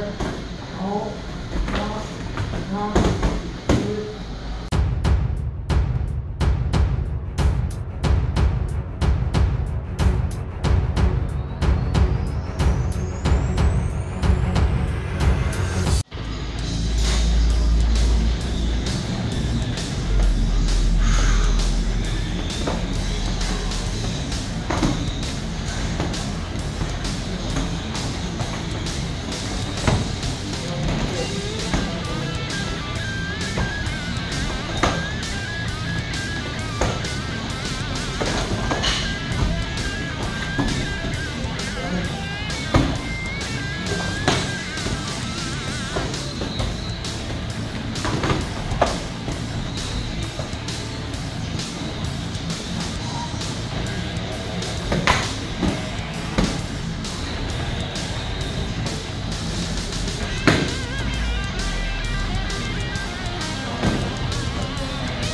然后，然，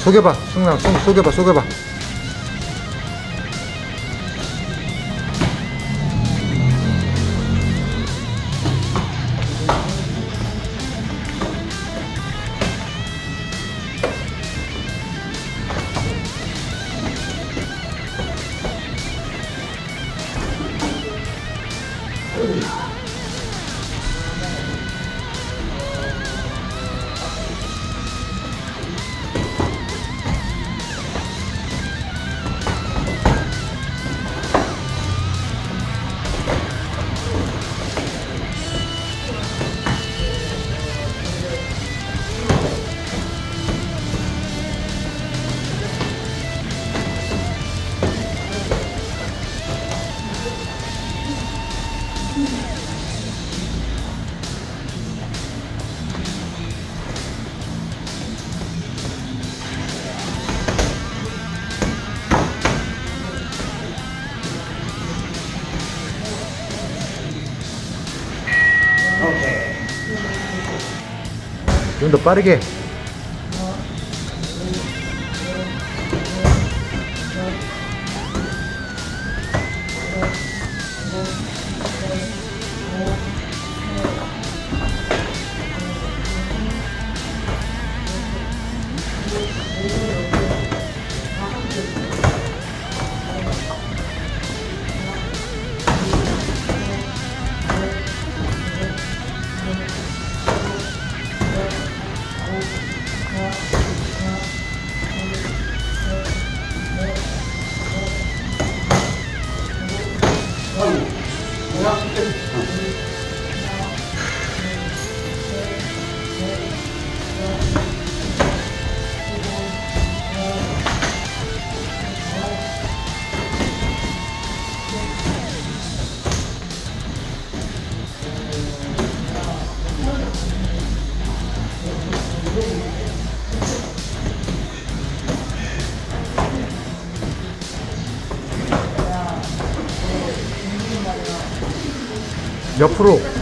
속여봐 승남. 속, 속여봐 속여봐 좀 더 빠르게 옆으로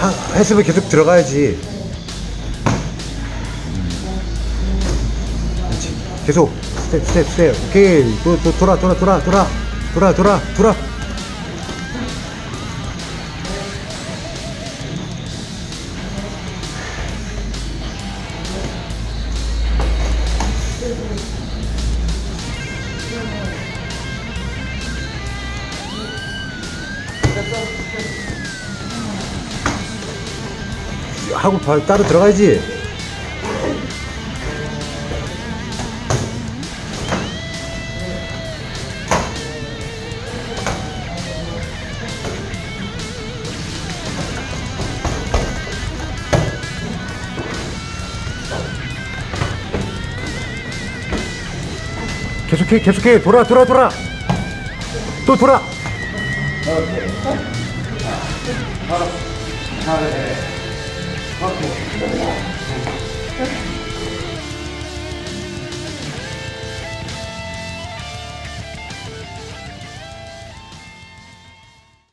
하, 했으면 계속 들어가야지. 그렇지. 계속 스텝 스텝 스텝. 오케이. 또, 또 돌아 돌아 돌아 돌아 돌아 돌아 돌아. 하고 바- 따로 들어가야지. 계속해 계속해. 돌아 돌아 돌아. 또 돌아 待って。